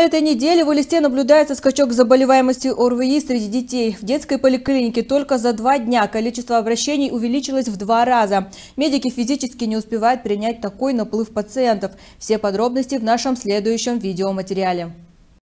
На этой неделе в Элисте наблюдается скачок заболеваемости ОРВИ среди детей. В детской поликлинике только за два дня количество обращений увеличилось в два раза. Медики физически не успевают принять такой наплыв пациентов. Все подробности в нашем следующем видеоматериале.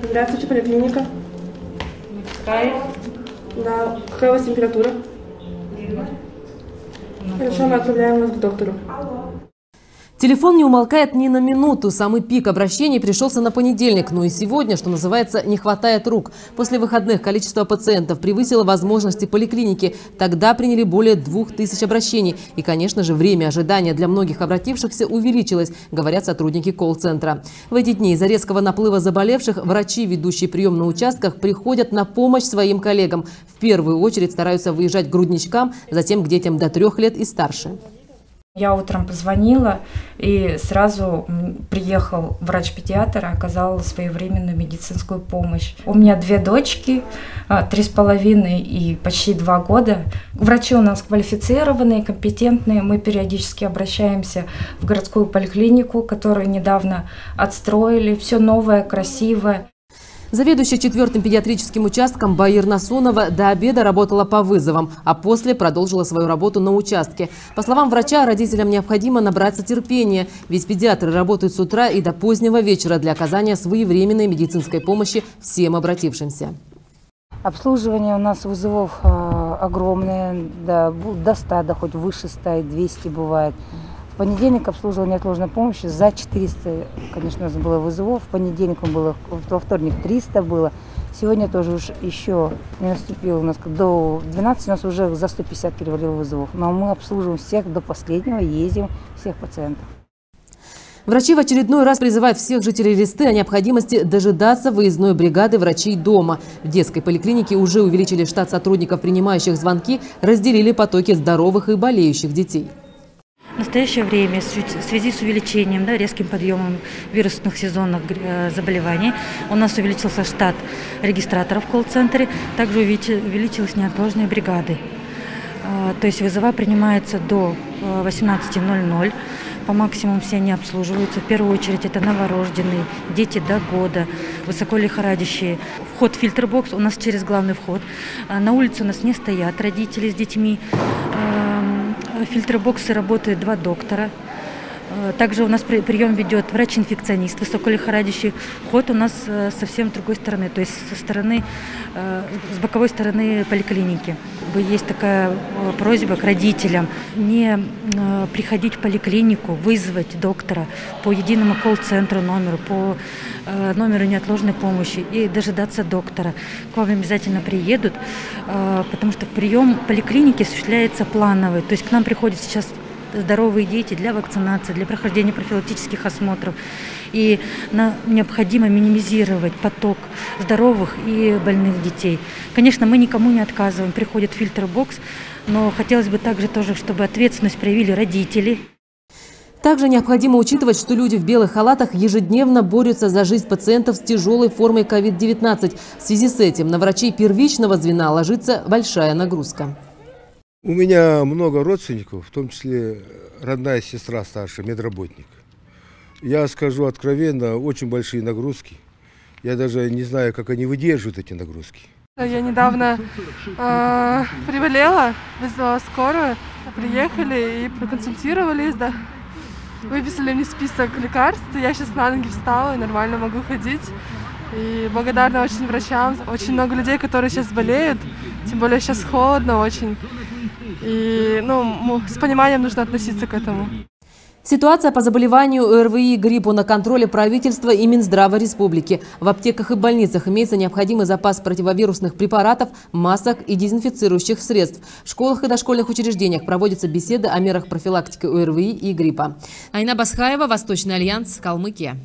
Здравствуйте, поликлиника. Да, какая у вас температура? Хорошо, мы отправляем вас к доктору. Телефон не умолкает ни на минуту. Самый пик обращений пришелся на понедельник. Ну и сегодня, что называется, не хватает рук. После выходных количество пациентов превысило возможности поликлиники. Тогда приняли более двух тысяч обращений. И, конечно же, время ожидания для многих обратившихся увеличилось, говорят сотрудники колл-центра. В эти дни из-за резкого наплыва заболевших врачи, ведущие прием на участках, приходят на помощь своим коллегам. В первую очередь стараются выезжать грудничкам, затем к детям до трех лет и старше. Я утром позвонила, и сразу приехал врач-педиатр и оказал своевременную медицинскую помощь. У меня две дочки, а, три с половиной и почти два года. Врачи у нас квалифицированные, компетентные. Мы периодически обращаемся в городскую поликлинику, которую недавно отстроили. Все новое, красивое. Заведующая четвертым педиатрическим участком Баир Насунова до обеда работала по вызовам, а после продолжила свою работу на участке. По словам врача, родителям необходимо набраться терпения, ведь педиатры работают с утра и до позднего вечера для оказания своевременной медицинской помощи всем обратившимся. Обслуживание у нас вызовов а, огромное, до 100, да хоть выше 100, 200 бывает. В понедельник обслуживал неотложной помощи за 400, конечно, было вызовов. В понедельник было, во вторник 300 было. Сегодня тоже уж еще не наступил у нас до 12, у нас уже за 150 перевалило вызовов. Но мы обслуживаем всех до последнего, ездим всех пациентов. Врачи в очередной раз призывают всех жителей Листы о необходимости дожидаться выездной бригады врачей дома. В детской поликлинике уже увеличили штат сотрудников, принимающих звонки, разделили потоки здоровых и болеющих детей. В настоящее время в связи с увеличением, да, резким подъемом вирусных сезонных э, заболеваний у нас увеличился штат регистраторов в колл-центре, также увеличилась неотложные бригады. А, то есть вызова принимается до 18.00. Э, По максимуму все они обслуживаются. В первую очередь это новорожденные, дети до года, высоко лихорадящие. Вход в фильтр-бокс у нас через главный вход. На улице у нас не стоят родители с детьми. Фильтр-боксы работают два доктора. Э, также у нас прием ведет врач-инфекционист, высоколихорадящий. Вход у нас э, совсем другой стороны, то есть со стороны, э, с боковой стороны поликлиники. Есть такая просьба к родителям не приходить в поликлинику, вызвать доктора по единому колл-центру номеру, по номеру неотложной помощи и дожидаться доктора. К вам обязательно приедут, потому что прием поликлиники осуществляется плановый. То есть к нам приходит сейчас здоровые дети для вакцинации, для прохождения профилактических осмотров. И на, необходимо минимизировать поток здоровых и больных детей. Конечно, мы никому не отказываем, приходит фильтр-бокс, но хотелось бы также тоже, чтобы ответственность проявили родители. Также необходимо учитывать, что люди в белых халатах ежедневно борются за жизнь пациентов с тяжелой формой COVID-19. В связи с этим на врачей первичного звена ложится большая нагрузка. У меня много родственников, в том числе родная сестра старшая, медработник. Я скажу откровенно, очень большие нагрузки. Я даже не знаю, как они выдерживают эти нагрузки. Я недавно э, приболела, вызвала скорую, приехали и проконсультировались, да. Выписали мне список лекарств, я сейчас на ноги встала и нормально могу ходить. И благодарна очень врачам. Очень много людей, которые сейчас болеют, тем более сейчас холодно очень. И ну, с пониманием нужно относиться к этому. Ситуация по заболеванию ОРВИ и гриппу на контроле правительства и Минздрава республики. В аптеках и больницах имеется необходимый запас противовирусных препаратов, масок и дезинфицирующих средств. В школах и дошкольных учреждениях проводятся беседы о мерах профилактики ОРВИ и гриппа. Айна Басхаева, Восточный альянс, Калмыкия.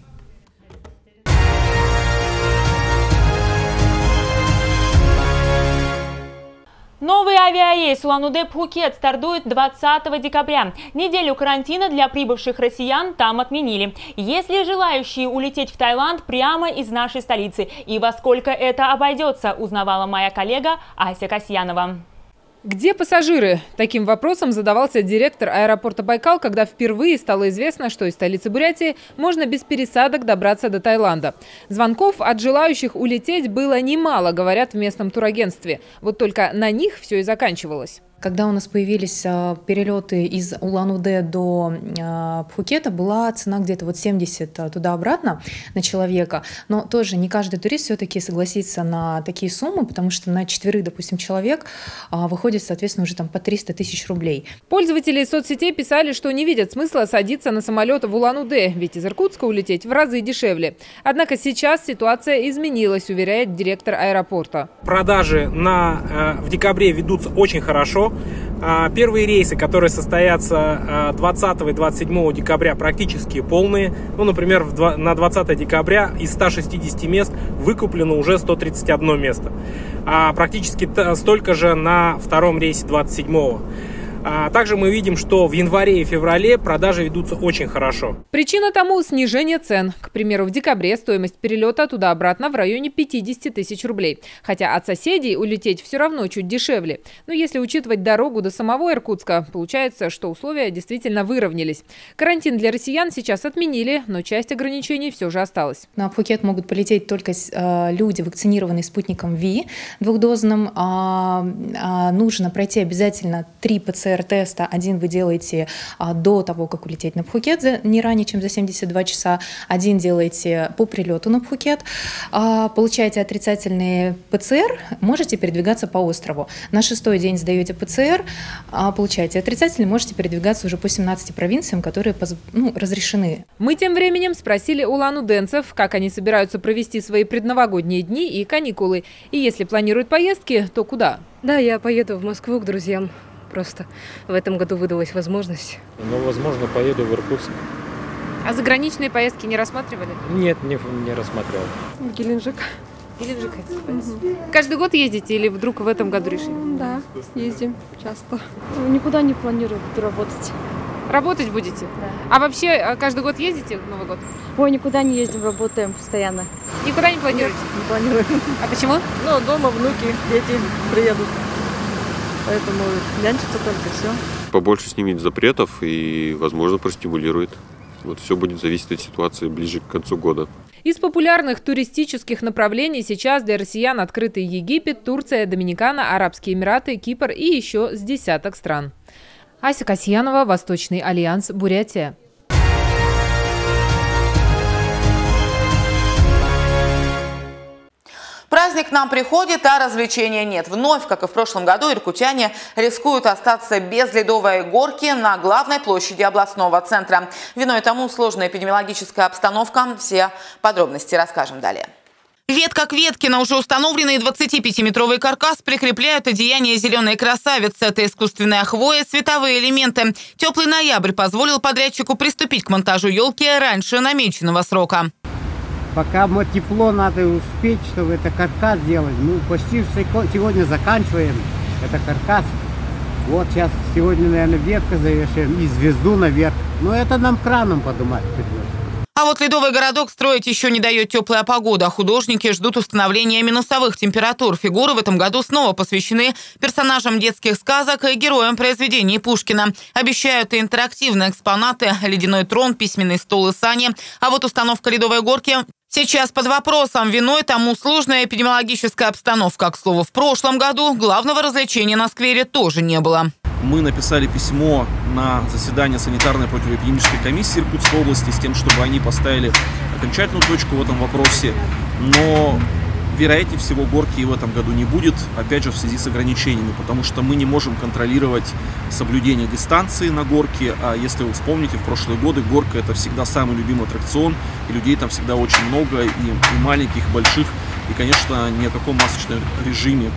Новый авиарейс Улан-Удэ-Пхукет стартует 20 декабря. Неделю карантина для прибывших россиян там отменили. Есть ли желающие улететь в Таиланд прямо из нашей столицы? И во сколько это обойдется, узнавала моя коллега Ася Касьянова. Где пассажиры? Таким вопросом задавался директор аэропорта Байкал, когда впервые стало известно, что из столицы Бурятии можно без пересадок добраться до Таиланда. Звонков от желающих улететь было немало, говорят в местном турагентстве. Вот только на них все и заканчивалось. Когда у нас появились э, перелеты из Улан-Удэ до э, Пхукета, была цена где-то вот 70 э, туда-обратно на человека. Но тоже не каждый турист все-таки согласится на такие суммы, потому что на четверых, допустим, человек выходит, соответственно, уже там по 300 тысяч рублей. Пользователи соцсетей писали, что не видят смысла садиться на самолет в Улан-Удэ, ведь из Иркутска улететь в разы дешевле. Однако сейчас ситуация изменилась, уверяет директор аэропорта. Продажи на, в декабре ведутся очень хорошо. А, первые рейсы, которые состоятся 20 и 27 декабря, практически полные. Ну, например, на 20 декабря из 160 мест выкуплено уже 131 место. А практически столько же на втором рейсе 27 а также мы видим, что в январе и феврале продажи ведутся очень хорошо. Причина тому снижение цен. К примеру, в декабре стоимость перелета туда-обратно в районе 50 тысяч рублей. Хотя от соседей улететь все равно чуть дешевле. Но если учитывать дорогу до самого Иркутска, получается, что условия действительно выровнялись. Карантин для россиян сейчас отменили, но часть ограничений все же осталась. На Пхукет могут полететь только э, люди, вакцинированные спутником ВИ двухдозным. А, а нужно пройти обязательно три ПЦР ПЦР-теста один вы делаете а, до того, как улететь на Пхукет, не ранее, чем за 72 часа, один делаете по прилету на Пхукет, а, получаете отрицательный ПЦР, можете передвигаться по острову. На шестой день сдаете ПЦР, а, получаете отрицательный, можете передвигаться уже по 17 провинциям, которые ну, разрешены. Мы тем временем спросили улан-уденцев, как они собираются провести свои предновогодние дни и каникулы. И если планируют поездки, то куда? Да, я поеду в Москву к друзьям. Просто в этом году выдалась возможность. Ну, возможно, поеду в Иркутск. А заграничные поездки не рассматривали? Нет, не, не рассматривал. Геленджик. Геленджик угу. Каждый год ездите или вдруг в этом году решили? Да, ездим часто. Никуда не планирую буду работать. Работать будете? Да. А вообще а каждый год ездите в Новый год? Ой, никуда не ездим, работаем постоянно. Никуда не планируете? Нет, не планирую. А почему? Ну, дома внуки, дети приедут поэтому нянчится только все. Побольше снимет запретов и, возможно, простимулирует. Вот все будет зависеть от ситуации ближе к концу года. Из популярных туристических направлений сейчас для россиян открыты Египет, Турция, Доминикана, Арабские Эмираты, Кипр и еще с десяток стран. Ася Касьянова, Восточный альянс, Бурятия. Праздник нам приходит, а развлечения нет. Вновь, как и в прошлом году, иркутяне рискуют остаться без ледовой горки на главной площади областного центра. Виной тому сложная эпидемиологическая обстановка. Все подробности расскажем далее. Ветка к ветке на уже установленный 25-метровый каркас прикрепляют одеяние зеленой красавицы. Это искусственная хвоя, световые элементы. Теплый ноябрь позволил подрядчику приступить к монтажу елки раньше намеченного срока. Пока мы тепло надо успеть, чтобы это каркас сделать. Ну, почти сегодня заканчиваем это каркас. Вот сейчас сегодня, наверное, ветка завершим и звезду наверх. Но это нам краном подумать придется. А вот ледовый городок строить еще не дает теплая погода. Художники ждут установления минусовых температур. Фигуры в этом году снова посвящены персонажам детских сказок и героям произведений Пушкина. Обещают и интерактивные экспонаты, ледяной трон, письменный стол и сани. А вот установка ледовой горки Сейчас под вопросом виной тому сложная эпидемиологическая обстановка. К слову, в прошлом году главного развлечения на сквере тоже не было. Мы написали письмо на заседание санитарной противоэпидемической комиссии Иркутской области с тем, чтобы они поставили окончательную точку в этом вопросе. Но вероятнее всего горки в этом году не будет, опять же в связи с ограничениями, потому что мы не можем контролировать соблюдение дистанции на горке, а если вы вспомните, в прошлые годы горка это всегда самый любимый аттракцион, и людей там всегда очень много, и, и маленьких, и больших, и, конечно, ни о каком масочном режиме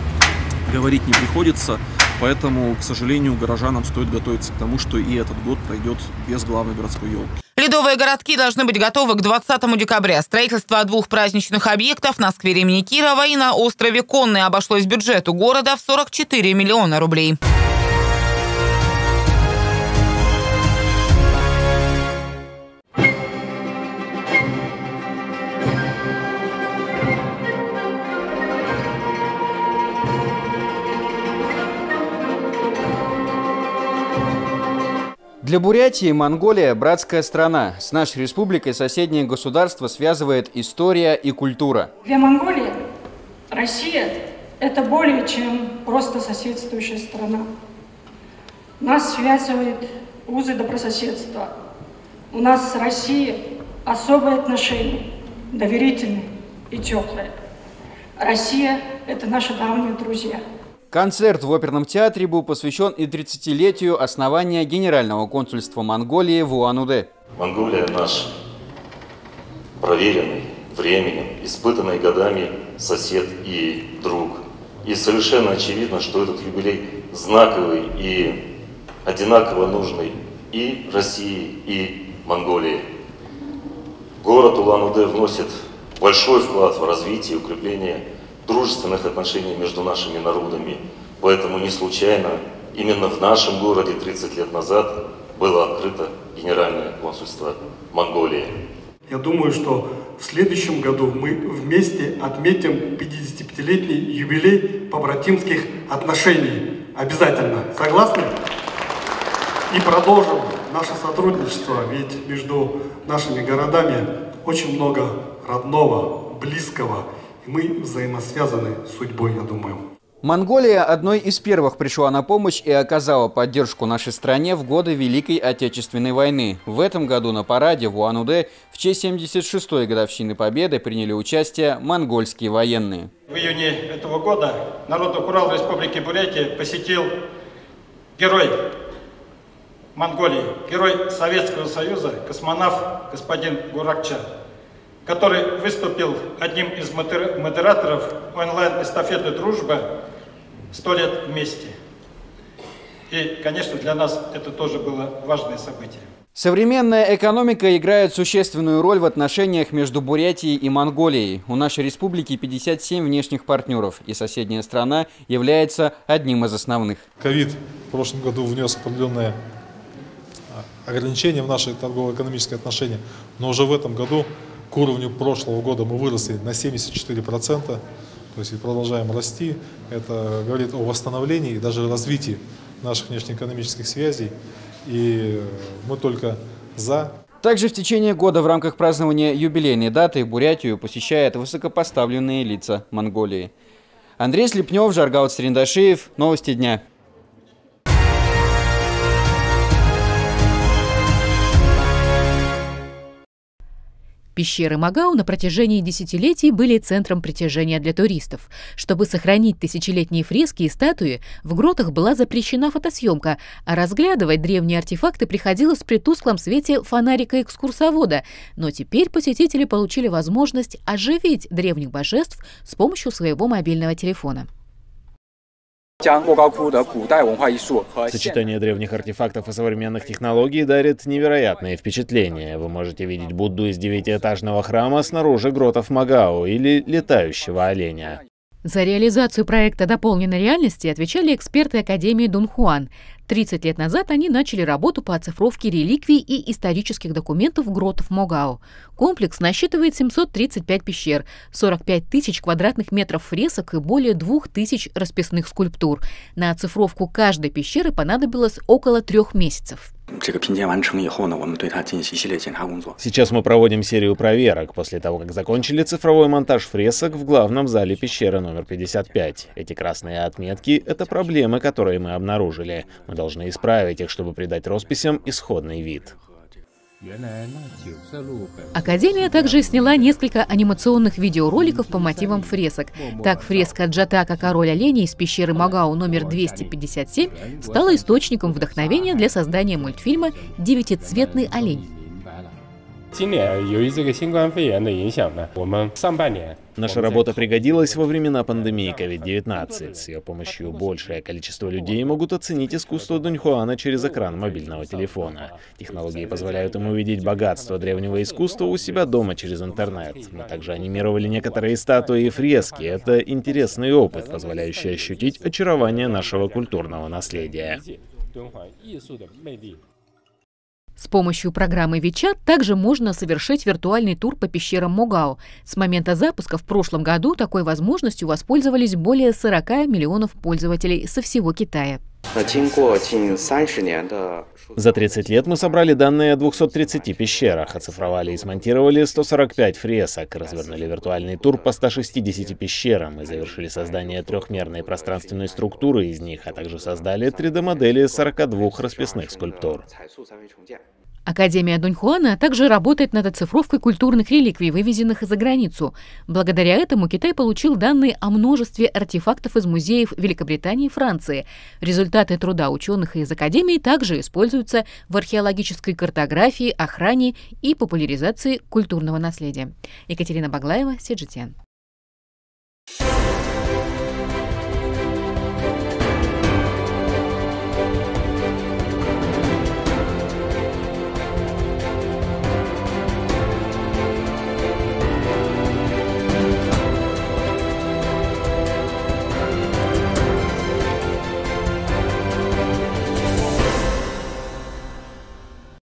говорить не приходится, поэтому, к сожалению, горожанам стоит готовиться к тому, что и этот год пройдет без главной городской елки. Ледовые городки должны быть готовы к 20 декабря. Строительство двух праздничных объектов на сквере имени Кирова и на острове Конный обошлось бюджету города в 44 миллиона рублей. Для Бурятии Монголия – братская страна. С нашей республикой соседнее государство связывает история и культура. Для Монголии Россия – это более чем просто соседствующая страна. Нас связывает узы добрососедства. У нас с Россией особые отношения, доверительные и теплые. Россия – это наши давние друзья. Концерт в оперном театре был посвящен и 30-летию основания Генерального консульства Монголии в Улан-Удэ. Монголия наш проверенный временем, испытанный годами сосед и друг. И совершенно очевидно, что этот юбилей знаковый и одинаково нужный и России, и Монголии. Город Улан-Удэ вносит большой вклад в развитие и укрепление дружественных отношений между нашими народами. Поэтому не случайно именно в нашем городе 30 лет назад было открыто Генеральное консульство Монголии. Я думаю, что в следующем году мы вместе отметим 55-летний юбилей побратимских отношений. Обязательно. Согласны? И продолжим наше сотрудничество, ведь между нашими городами очень много родного, близкого, мы взаимосвязаны судьбой, я думаю. Монголия одной из первых пришла на помощь и оказала поддержку нашей стране в годы Великой Отечественной войны. В этом году на параде в Уан-Удэ в честь 76-й годовщины Победы приняли участие монгольские военные. В июне этого года Народный Урал Республики Бурятия посетил герой Монголии, герой Советского Союза, космонавт господин Гуракча, который выступил одним из модераторов онлайн-эстафеты «Дружба» «Сто лет вместе». И, конечно, для нас это тоже было важное событие. Современная экономика играет существенную роль в отношениях между Бурятией и Монголией. У нашей республики 57 внешних партнеров, и соседняя страна является одним из основных. Ковид в прошлом году внес определенные ограничения в наши торгово-экономические отношения, но уже в этом году к уровню прошлого года мы выросли на 74%, то есть и продолжаем расти. Это говорит о восстановлении и даже развитии наших внешнеэкономических связей, и мы только за. Также в течение года в рамках празднования юбилейной даты Бурятию посещают высокопоставленные лица Монголии. Андрей Слепнев, Жаргаут Сриндашиев. Новости дня. Пещеры Магау на протяжении десятилетий были центром притяжения для туристов. Чтобы сохранить тысячелетние фрески и статуи, в гротах была запрещена фотосъемка, а разглядывать древние артефакты приходилось при тусклом свете фонарика экскурсовода. Но теперь посетители получили возможность оживить древних божеств с помощью своего мобильного телефона. Сочетание древних артефактов и современных технологий дарит невероятные впечатления. Вы можете видеть Будду из девятиэтажного храма снаружи гротов Магао или летающего оленя. За реализацию проекта дополненной реальности отвечали эксперты Академии Дунхуан. 30 лет назад они начали работу по оцифровке реликвий и исторических документов гротов Могао. Комплекс насчитывает 735 пещер, 45 тысяч квадратных метров фресок и более 2 тысяч расписных скульптур. На оцифровку каждой пещеры понадобилось около трех месяцев. Сейчас мы проводим серию проверок после того, как закончили цифровой монтаж фресок в главном зале пещеры номер 55. Эти красные отметки — это проблемы, которые мы обнаружили. Мы должны исправить их, чтобы придать росписям исходный вид. Академия также сняла несколько анимационных видеороликов по мотивам фресок. Так, фреска Джатака «Король оленей» из пещеры Магау номер 257 стала источником вдохновения для создания мультфильма «Девятицветный олень». 今年由于这个新冠肺炎的影响呢，我们上半年 Наша работа пригодилась во времена пандемии COVID-19. С ее помощью большее количество людей могут оценить искусство Дуньхуана через экран мобильного телефона. Технологии позволяют им увидеть богатство древнего искусства у себя дома через интернет. Мы также анимировали некоторые статуи и фрески. Это интересный опыт, позволяющий ощутить очарование нашего культурного наследия. С помощью программы WeChat также можно совершить виртуальный тур по пещерам Могао. С момента запуска в прошлом году такой возможностью воспользовались более 40 миллионов пользователей со всего Китая. За 30 лет мы собрали данные о 230 пещерах, оцифровали и смонтировали 145 фресок, развернули виртуальный тур по 160 пещерам и завершили создание трехмерной пространственной структуры из них, а также создали 3D-модели 42 расписных скульптур. Академия Дуньхуана также работает над оцифровкой культурных реликвий, вывезенных за границу. Благодаря этому Китай получил данные о множестве артефактов из музеев Великобритании и Франции. Результаты труда ученых из Академии также используются в археологической картографии, охране и популяризации культурного наследия. Екатерина Баглаева, Сиджитян.